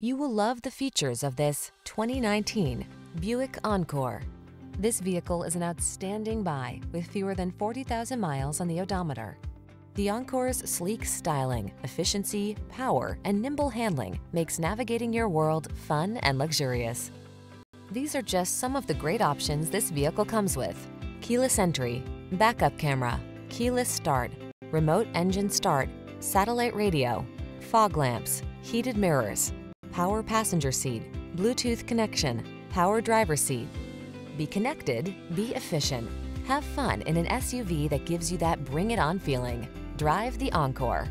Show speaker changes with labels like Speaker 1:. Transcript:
Speaker 1: You will love the features of this 2019 Buick Encore. This vehicle is an outstanding buy with fewer than 40,000 miles on the odometer. The Encore's sleek styling, efficiency, power, and nimble handling makes navigating your world fun and luxurious. These are just some of the great options this vehicle comes with. Keyless entry, backup camera, keyless start, remote engine start, satellite radio, fog lamps, heated mirrors, power passenger seat, Bluetooth connection, power driver seat. Be connected, be efficient. Have fun in an SUV that gives you that bring it on feeling. Drive the Encore.